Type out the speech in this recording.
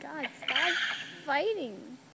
god, stop fighting.